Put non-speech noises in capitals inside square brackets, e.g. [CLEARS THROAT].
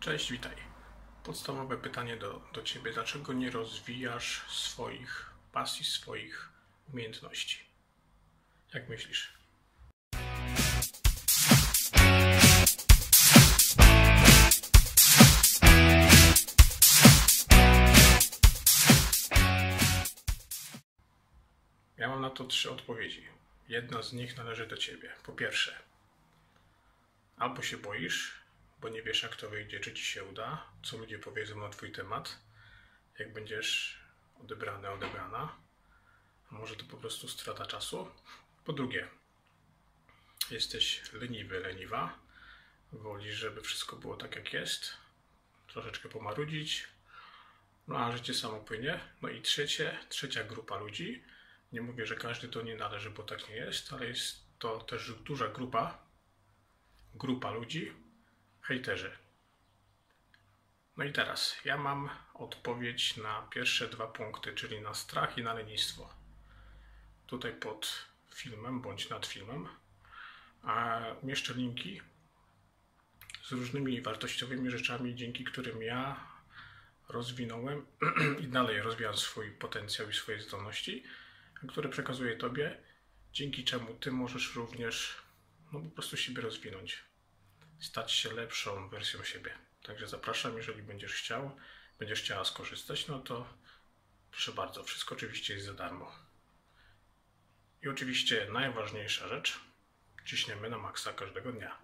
Cześć, witaj. Podstawowe pytanie do, do Ciebie. Dlaczego nie rozwijasz swoich pasji, swoich umiejętności? Jak myślisz? Ja mam na to trzy odpowiedzi. Jedna z nich należy do Ciebie. Po pierwsze, albo się boisz, bo nie wiesz, jak to wyjdzie, czy ci się uda, co ludzie powiedzą na Twój temat, jak będziesz odebrany, odebrana. A może to po prostu strata czasu. Po drugie, jesteś leniwy, leniwa, wolisz, żeby wszystko było tak, jak jest, troszeczkę pomarudzić, no a życie samo płynie. No i trzecie, trzecia grupa ludzi, nie mówię, że każdy do niej należy, bo tak nie jest, ale jest to też duża grupa, grupa ludzi, hejterzy. No i teraz ja mam odpowiedź na pierwsze dwa punkty, czyli na strach i na lenistwo. Tutaj pod filmem bądź nad filmem a umieszczę linki z różnymi wartościowymi rzeczami, dzięki którym ja rozwinąłem [CLEARS THROAT] i dalej rozwijam swój potencjał i swoje zdolności, które przekazuję Tobie, dzięki czemu Ty możesz również no, po prostu siebie rozwinąć stać się lepszą wersją siebie. Także zapraszam, jeżeli będziesz chciał, będziesz chciała skorzystać, no to proszę bardzo, wszystko oczywiście jest za darmo. I oczywiście najważniejsza rzecz, ciśniemy na maksa każdego dnia.